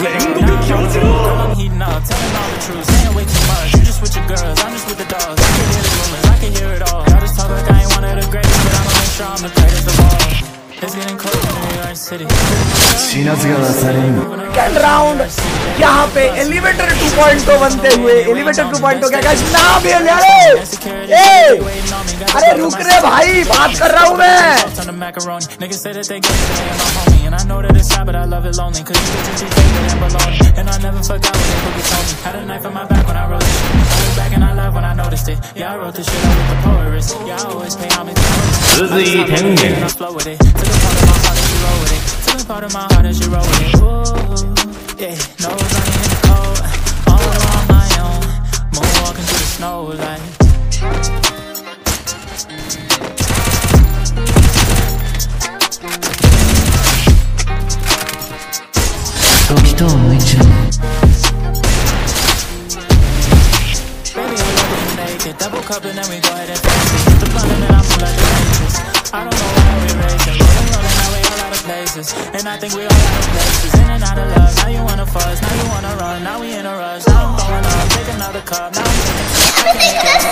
Letting go be counted on. I'm heating up, telling all the truth, saying way too much. You just with your girls, I'm just with the dogs. I can hear the rumors, I can hear it all. Y'all just talk like I ain't one of the greatest, but I'ma make sure I'm the greatest of all. It's getting close to New York City. शीनाज का second round यहाँ पे elevator 2.0 तो बनते हुए elevator 2.0 तो क्या guys ना भी अरे ए अरे रुक रे भाई बात कर रहा हूँ मैं the macaroni. Niggas say that they get it, they ain't my homie. And I know that it's hot, but I love it lonely. Cause you bitches, you take it and baloney. And I never forgot what they boogie told me. Had a knife in my back when I wrote this shit. And I laugh when I noticed it. Yeah, I wrote this shit out with the poet Yeah, I always pay homage to it. This is Ethan. I flow with it. To the part of my heart that you roll with it. To the part of my heart as you roll with it. Ooh. And I don't think we all out of places. In and out of love. Now you wanna fuss, now you wanna run. Now we in a rush. Now I'm going up, take another cup. Now I'm